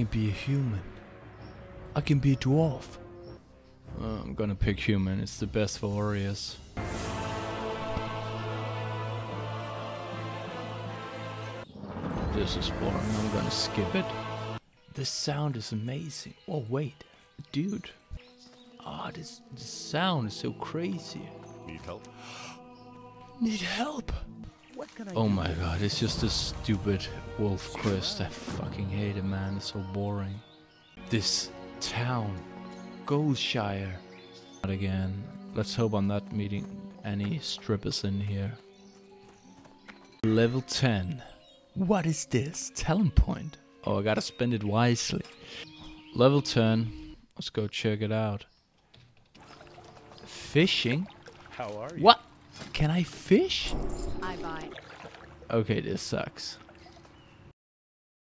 can be a human. I can be a dwarf. Uh, I'm gonna pick human. It's the best for warriors. This is boring. I'm gonna skip it. This sound is amazing. Oh wait, dude. Ah, this, this sound is so crazy. Need help? Need help. Oh my god, it's just a stupid wolf quest. I fucking hate it, man. It's so boring. This town, Goldshire. Not again. Let's hope I'm not meeting any strippers in here. Level 10. What is this? Talent point. Oh, I gotta spend it wisely. Level 10. Let's go check it out. Fishing? How are you? What? Can I fish? I buy. Okay, this sucks.